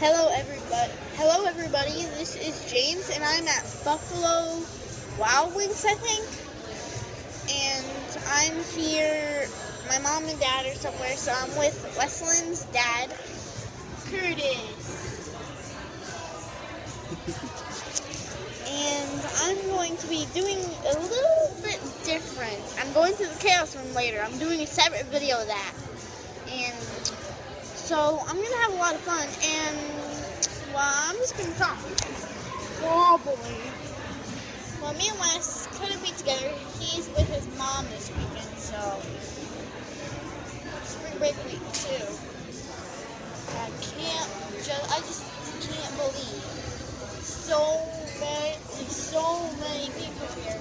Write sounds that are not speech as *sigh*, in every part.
Hello, everybody. Hello, everybody. This is James, and I'm at Buffalo Wild Wings, I think. And I'm here. My mom and dad are somewhere, so I'm with Weslin's dad, Kurtis. and I'm going to be doing a little bit different. I'm going to the Chaos Room later. I'm doing a separate video of that. So I'm gonna have a lot of fun, and well, I'm just gonna talk. Probably. Well, me and Wes couldn't be together. He's with his mom this weekend, so spring break week too. I can't just, I just can't believe so many, so many people here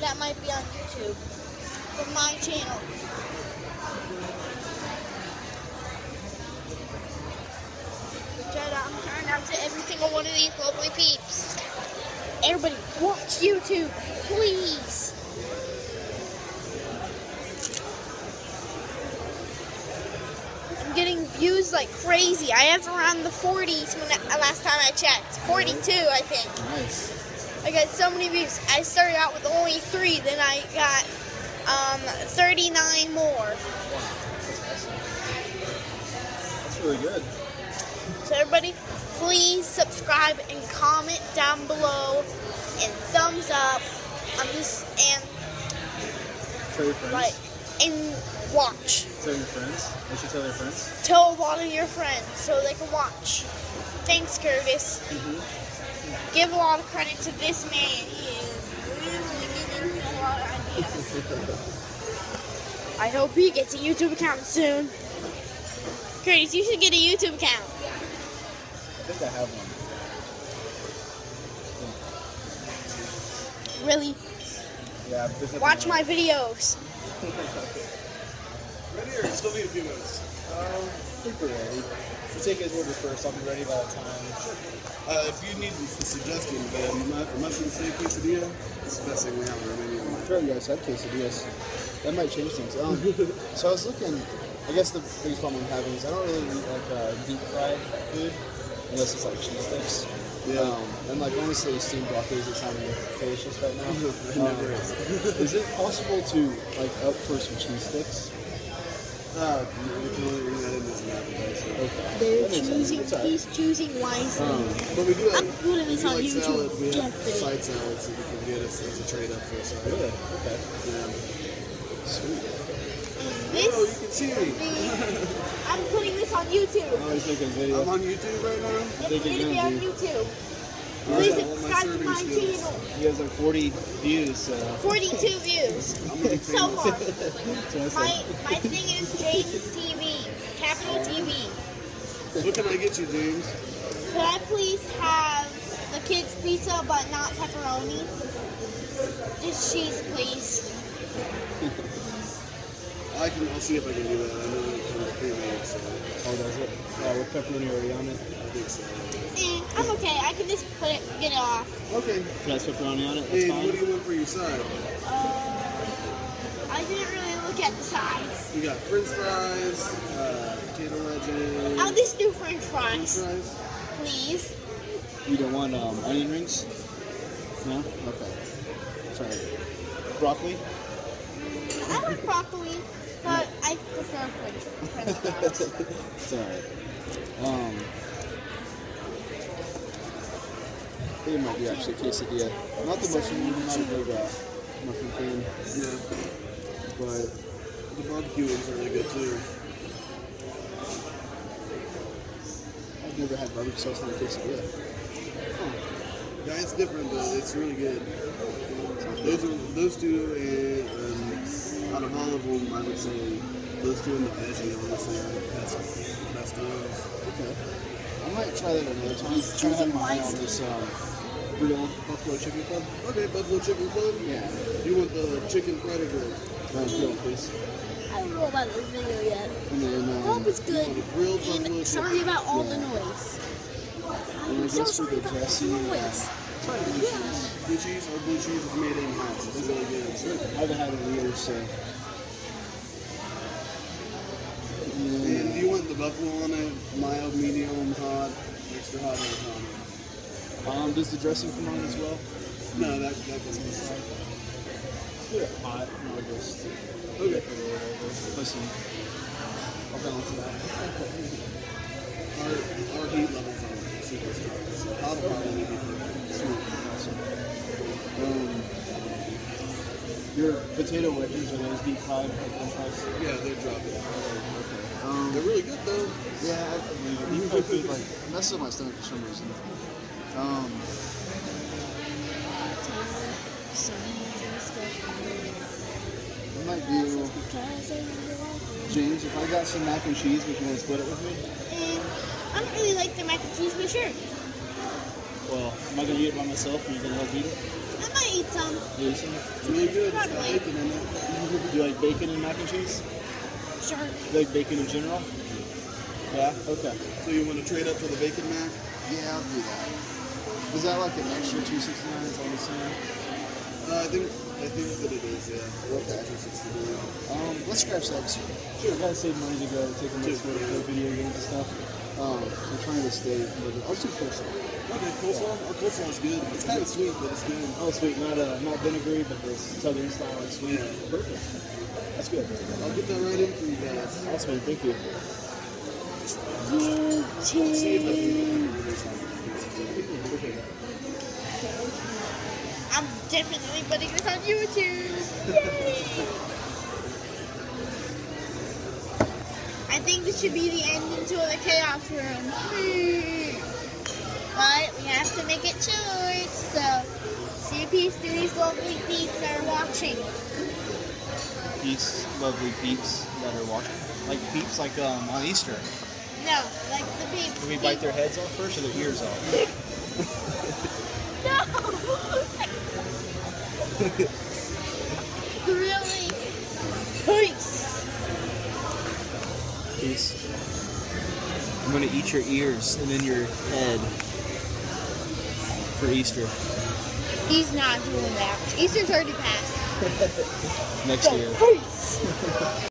that might be on YouTube from my channel. Shout out, shout out one of these lovely peeps. Everybody, watch YouTube, please. I'm getting views like crazy. I have around the 40s when I, last time I checked. 42, I think. Nice. I got so many views. I started out with only three, then I got um, 39 more. That's really good. So everybody, please subscribe and comment down below and thumbs up. I'm just and Tell your friends. like and watch. Tell your friends. They should tell their friends. Tell a lot of your friends so they can watch. Thanks, Kurtis. Mm-hmm. Give a lot of credit to this man. He is really giving me a lot of ideas. *laughs* I hope he gets a YouTube account soon. Kurtis, you should get a YouTube account. I think I have one. Really, Yeah, but there's nothing watch my videos. *laughs* Ready or still need a few minutes? Um, I think we're ready. We'll take his order first. I'll be ready by that time. Uh, if you need a suggestion, the mu- mushroom steak quesadilla, it's the best thing we have in Romania. Sure, you guys have quesadillas. That might change things. Um, *laughs* so I was looking. I guess the biggest problem I'm having is I don't really eat like uh, deep fried food unless it's like cheese sticks. Yeah. Um, and like honestly, steamed broccoli is sounding delicious right now. *laughs* It Um, never is. *laughs* is it possible to like up for some cheese sticks? Uh, you can only bring that in as an appetizer. Okay. They're That makes sense. choosing. It's all right. He's choosing wisely. Um, But we do have, I'm putting we this do on like YouTube. salad. We have Get it. side salads that we can get as, as a trade up for a side. really? Okay. Yeah. Sweet. Oh, This you can see me. *laughs* I'm putting this on YouTube. Oh, I was making a video. I'm on YouTube right now. It's think going to you're be on gonna YouTube. Please right, I want my subscribe to my skills. channel. You guys have 40 views, so 42 views *laughs* I'm gonna be so far. *laughs* that's My my thing is James TV, capital TV. What can I get you, James? Could I please have the kids pizza but not pepperoni? Just cheese, please. I can. I'll see if I can do that. I know it comes pre-made, so Oh, does it? Yeah, with pepperoni already on it. I think so. Eh, I'm okay. I can just put it, get it off. Okay. If it has pepperoni on it, that's And what do you want for your side? Uh, I didn't really look at the sides. We got French fries, uh, potato wedges, I'll just do French fries. French fries, fries. please. You don't want um, onion rings? No? Okay. Sorry. Broccoli? I like broccoli, but I prefer French, French fries. it's alright. Um, I think it might be actually quesadilla. Not the mushroom, I'm not a big uh, mushroom fan. Yeah. But the barbecue ones are really good too. I've never had barbecue sauce on a quesadilla. Yeah, it's different, but it's really good. Those are those two, and out of all of them, I would say those two and the veggie, honestly, are the best, best ones. Okay. I might try that another time. I'm trying to have my eye on this um, real Buffalo Chicken Club. Okay, Buffalo Chicken Club. Yeah. You want the chicken fried or grilled? Uh, grill, please. I don't know about this video yet. And then, I um, hope it's good. Grilled buffalo And chicken. sorry about all the Yeah. noise. and I I'm so guess for sorry the about all the dressing, uh, noise. Try blue cheese. Blue cheese or blue cheese is made in house. It's really good. I haven't had it in years, so. And do you want the buffalo on it? Mild, medium, hot, extra hot the time. Um, does the dressing come on as well? No, that that doesn't make sense. Let's do it hot, just Okay. Listen, I'll balance it out. Our our heat levels are super strong. So hot will probably be perfect. Sweet, awesome. Um, your potato wedges are those deep fried like French fries? Yeah, they're dropping. Um, They're really good though. Yeah, I believe it. Deep fried food like messes with my stomach for some reason. Um, I might do James. If I got some mac and cheese, would you want to split it with me? And I don't really like the mac and cheese, but sure. Well, am I gonna eat it by myself? Are you gonna help eat it? I might eat some. Jason, It's really good. It's got Probably. bacon in it. do you like bacon and mac and cheese? Sure. You like bacon in general? Yeah. Okay. So you want to trade up for the bacon mac? Yeah, I'll do that. Is that like an extra two sixty nine? Is that what you're saying? Uh, I think I think that it is. Yeah. Okay. Two sixty nine. Um, let's scratch that. Sure, I gotta save money to go take a look Sure. for the video games and stuff. Um, I'm trying to stay. I'll do coleslaw. Okay, coleslaw. Our coleslaw is good. It's kind of sweet, but it's good. Oh, sweet, not uh, not vinegary, but this southern style like sweet. Yeah. Perfect. That's good. I'll get that right in for you guys. Awesome, thank you. Save that YouTube. I'm definitely putting this on YouTube. Yay! *laughs* think this should be the end into the chaos room. Hmm. But we have to make it short, so see peace to these lovely peeps that are watching. Peeps, lovely peeps that are watching. Like peeps, like um, on Easter. No, like the peeps. Do we bite their heads off first or their ears off? *laughs* No! *laughs* really? Peace. Peace. I'm gonna eat your ears and then your head for Easter He's not doing that. Easter's already passed. *laughs* next year. *laughs*